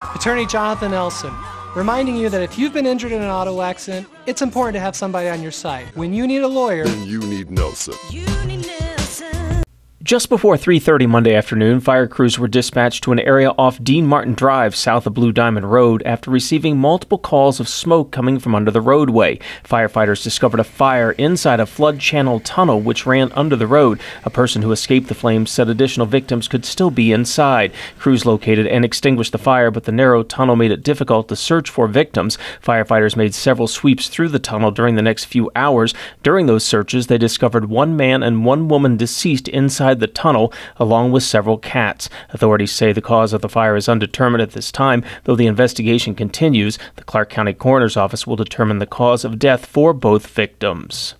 Attorney Jonathan Nelson, reminding you that if you've been injured in an auto accident, it's important to have somebody on your side. When you need a lawyer, then you need Nelson. You need just before 3:30 Monday afternoon, fire crews were dispatched to an area off Dean Martin Drive south of Blue Diamond Road after receiving multiple calls of smoke coming from under the roadway. Firefighters discovered a fire inside a flood channel tunnel which ran under the road. A person who escaped the flames said additional victims could still be inside. Crews located and extinguished the fire, but the narrow tunnel made it difficult to search for victims. Firefighters made several sweeps through the tunnel during the next few hours. During those searches, they discovered one man and one woman deceased inside the tunnel, along with several cats. Authorities say the cause of the fire is undetermined at this time, though the investigation continues. The Clark County Coroner's Office will determine the cause of death for both victims.